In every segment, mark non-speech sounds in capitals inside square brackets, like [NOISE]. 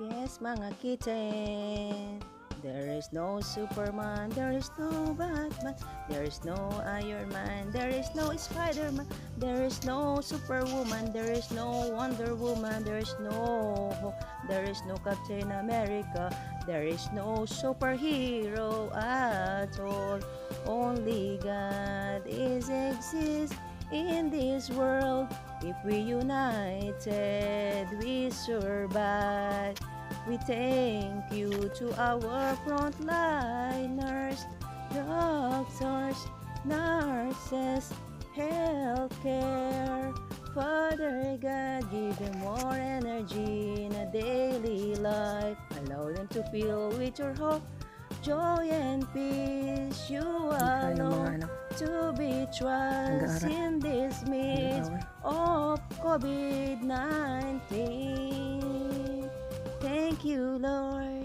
Yes, mga kitten. There is no Superman, there is no Batman, there is no Iron Man, there is no Spider-Man, there is no Superwoman, there is no Wonder Woman, there is no there is no Captain America, there is no superhero at all. Only God is exists in this world. If we united, we survive. We thank you to our frontliners, doctors, nurses, healthcare. Father God, give them more energy in a daily life. Allow them to fill with your hope, joy, and peace. You alone to be trust in this midst of COVID-19. Thank you, Lord.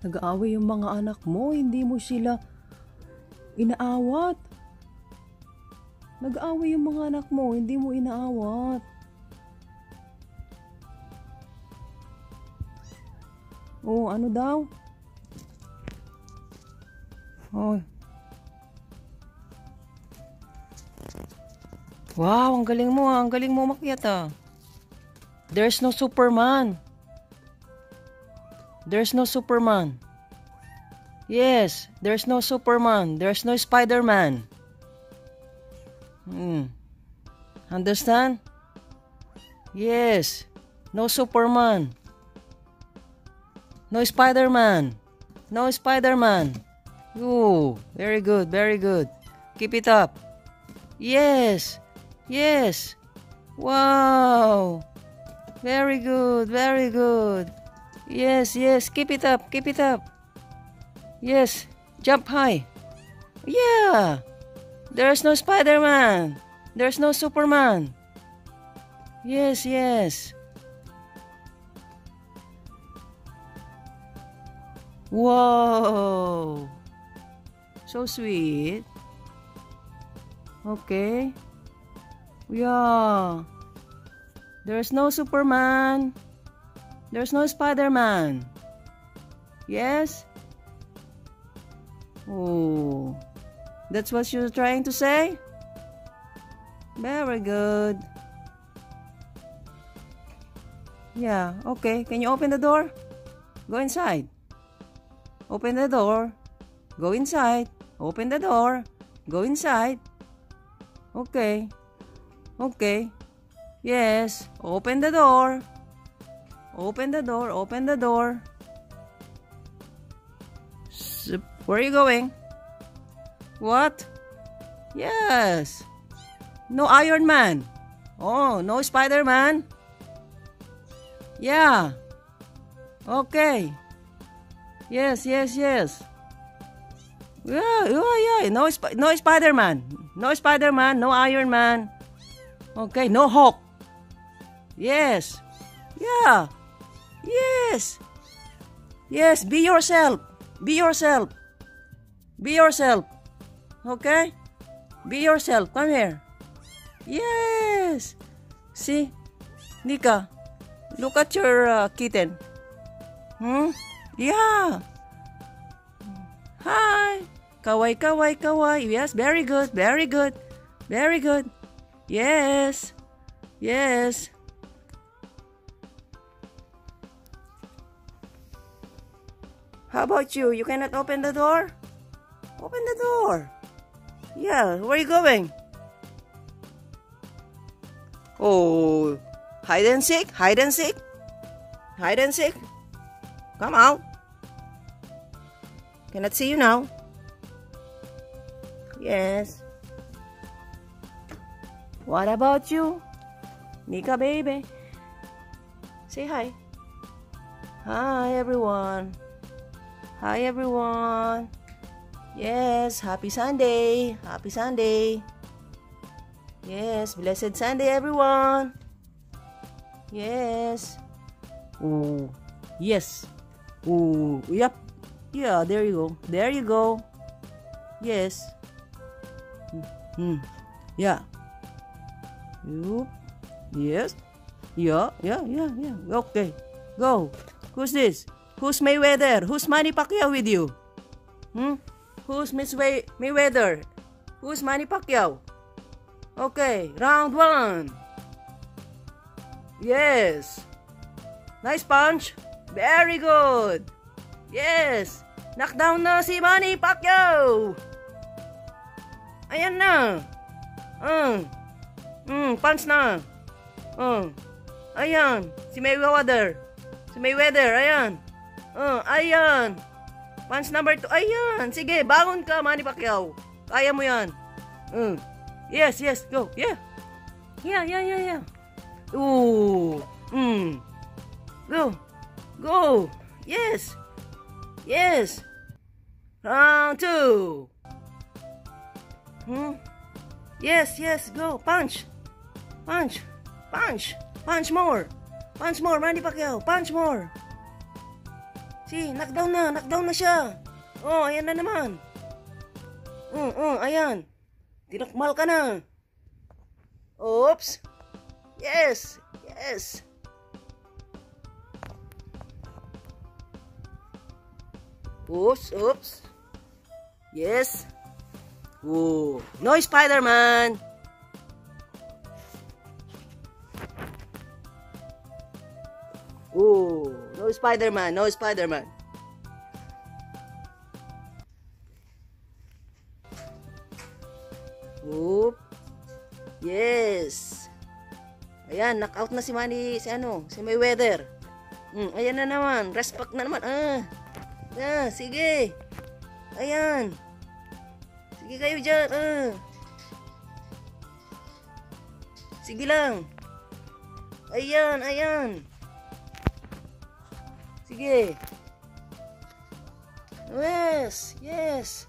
Nag-aaway yung mga anak mo, hindi mo sila inaawat. Nag-aaway yung mga anak mo, hindi mo inaawat. Oh, ano daw? Oh. Wow, ang galing mo ah. Ang galing mo makyat ah. There's no Superman. There's no Superman. Yes, there's no Superman. There's no Spider-Man. Hmm. Understand? Yes. No Superman. No Spider-Man. No Spider-Man. Ooh, very good, very good. Keep it up. Yes. Yes. Wow. Very good, very good. Yes, yes, keep it up, keep it up. Yes, jump high. Yeah. There's no Spider-Man. There's no Superman. Yes, yes. Whoa. So sweet. Okay. Yeah. There's no Superman. There's no Spider-Man. Yes? Oh. That's what you're trying to say? Very good. Yeah, okay. Can you open the door? Go inside. Open the door. Go inside. Open the door. Go inside. Okay. Okay. Yes. Open the door. Open the door. Open the door. Where are you going? What? Yes. No Iron Man. Oh, no Spider Man. Yeah. Okay. Yes, yes, yes. Yeah, yeah, yeah. No, Sp- no Spider Man. No Spider Man. No Iron Man. Okay, no Hulk. Yes. Yeah. Yes. Yes, be yourself. Be yourself. Be yourself. Okay? Be yourself. Come here. Yes. See? Nika, look at your uh, kitten. Hmm? Yeah. Hi. Kawaii, kawaii, kawai. Yes, very good. Very good. Very good. Yes. Yes. How about you? You cannot open the door? Open the door. Yeah, where are you going? Oh, hide and seek, hide and seek, hide and seek. Come out. Cannot see you now. Yes. What about you? Nika baby. Say hi. Hi, everyone. Hi, everyone. Yes, happy Sunday. Happy Sunday. Yes, blessed Sunday, everyone. Yes. Oh, yes. Oh, yep. Yeah, there you go. There you go. Yes. Hmm. Yeah. Yup. Yes. Yeah, yeah, yeah, yeah. Okay. Go. Who's this? Who's Mayweather? Who's Manny Pacquiao with you? Hmm? Who's Miss Way- Mayweather? Who's Manny Pacquiao? Okay, round one. Yes. Nice punch. Very good. Yes. Knockdown na si Manny Pacquiao. Ayan na. Mm. Mm, punch na. Mm. Ayan. Si Mayweather. Si Mayweather. Ayan. Uh, ayan. Punch number 2. Ayan. Sige, bangon ka, Manny Pacquiao. Kaya mo yan. Mm. Yes, yes. Go. Yeah. Yeah, yeah, yeah, yeah. Ooh. Mm. Go. Go. Yes. Yes. Round two. Hmm? Yes, yes, go. Punch. Punch. Punch. Punch more. Punch more, Manny Pacquiao. Punch more. See, knockdown na. Knockdown na siya. Oh, ayan na naman. Mm, mm, ayan. Tinakmal ka na. Oops. Yes. Yes. Oops, oops. Yes. Ooh. No Spider-Man. Spider-Man. No Spider-Man. Oop. Yes. Ayan, knockout na si Manny, si ano, si Mayweather. Mm, ayan na naman, respect na naman. Ah. Ah, sige. Ayan. Sige kayo dyan. Ah. Sige lang. Ayan, ayan. Sige. Yes, yes.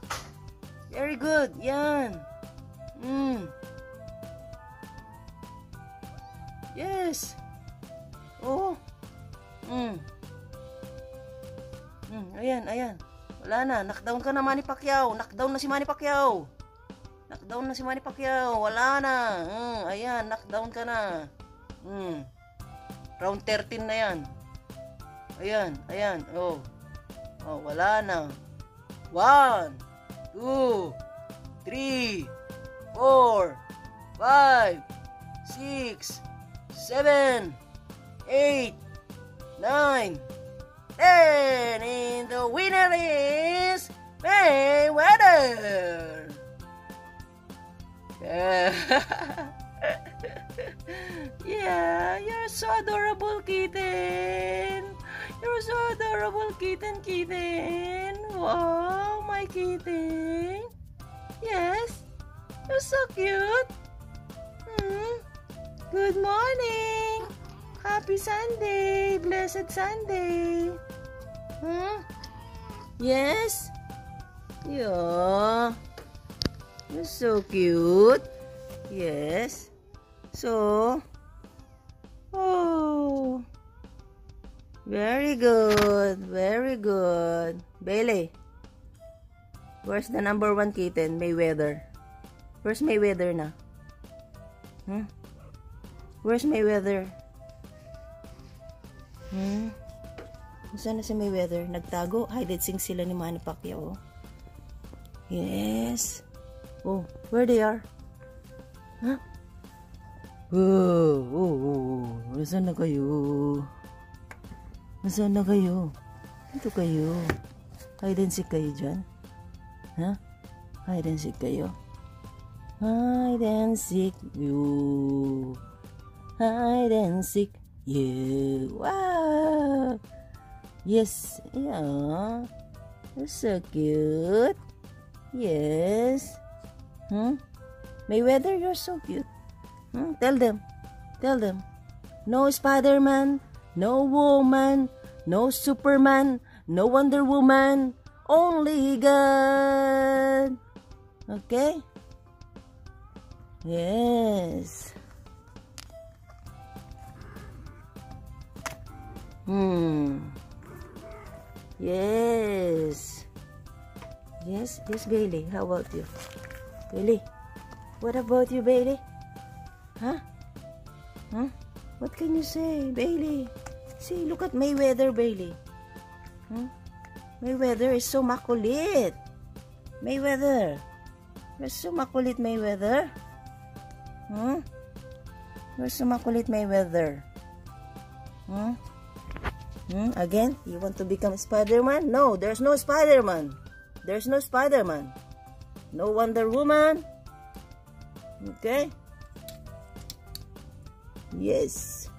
Very good. Yan. Mm. Yes. Oh. Mm. Mm, ayan, ayan. Wala na, knockdown ka na Manny Pacquiao. Knockdown na si Manny Pacquiao. Knockdown na si Manny Pacquiao. Wala na. Mm, ayan, knockdown ka na. Mm. Round 13 na yan. Ayan, ayan. Oh. Oh, wala na. One, two, three, four, five, six, seven, eight, nine, ten. And the winner is Mayweather. Yeah. [LAUGHS] yeah, you're so adorable, kitten. So adorable, kitten, kitten. Wow, my kitten. Yes, you're so cute. Hmm. Good morning. Happy Sunday. Blessed Sunday. Hmm? Yes? Yeah. You're so cute. Yes. So, very good, very good. Bailey, where's the number one kitten, Mayweather? Where's Mayweather na? Hmm? Where's Mayweather? Hmm? Saan na si Mayweather? Nagtago? Hide and seek sila ni Manny Pacquiao. Yes. Oh, where they are? Huh? Oh, oh, oh. Nasaan na kayo? Nasaan na kayo? Ito kayo. Hide and seek kayo dyan? Ha? Hide and seek kayo? Hide and seek you. Hide and seek you. Wow! Yes, yeah. You're so cute. Yes. Hmm? Mayweather, you're so cute. Hmm? Tell them. Tell them. No Spider-Man, no woman, no Superman, no Wonder Woman, only God. Okay? Yes. Hmm. Yes. Yes, yes, Bailey. How about you? Bailey. What about you, Bailey? Huh? Huh? What can you say, Bailey? See, look at Mayweather, Bailey. Hmm? Mayweather is so makulit. Mayweather. You're so makulit, Mayweather. Hmm? You're so makulit, Mayweather. Hmm? Hmm? Again? You want to become Spider-Man? No, there's no Spider-Man. There's no Spider-Man. No Wonder Woman. Okay? Yes.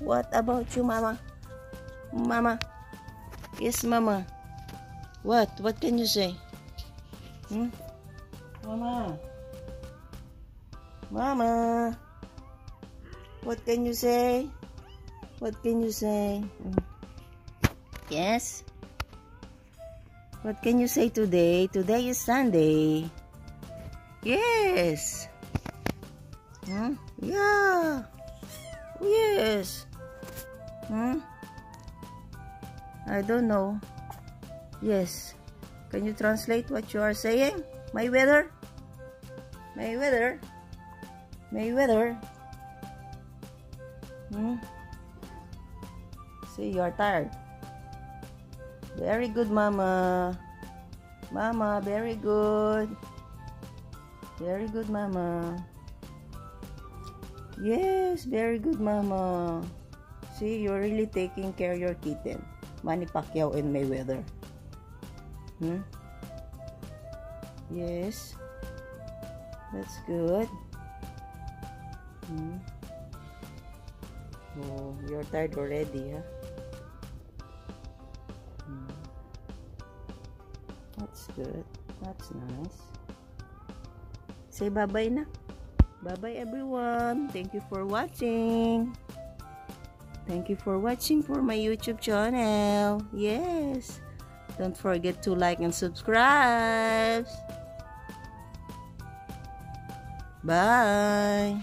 What about you, Mama? Mama? Yes, Mama. What? What can you say? Hmm? Mama? Mama? What can you say? What can you say? Hmm. Yes? What can you say today? Today is Sunday. Yes. Hmm? Yeah. Yes. Hmm? I don't know. Yes. Can you translate what you are saying? Mayweather? Mayweather? Mayweather? Hmm? See, you are tired. Very good, Mama. Mama, very good. Very good, Mama. Yes, very good, Mama. See, you're really taking care of your kitten. Manny Pacquiao and Mayweather. Hmm? Yes. That's good. Hmm. Oh, you're tired already, huh? That's good. That's nice. Say bye-bye na. Bye-bye everyone. Thank you for watching. Thank you for watching for my YouTube channel. Yes. Don't forget to like and subscribe. Bye.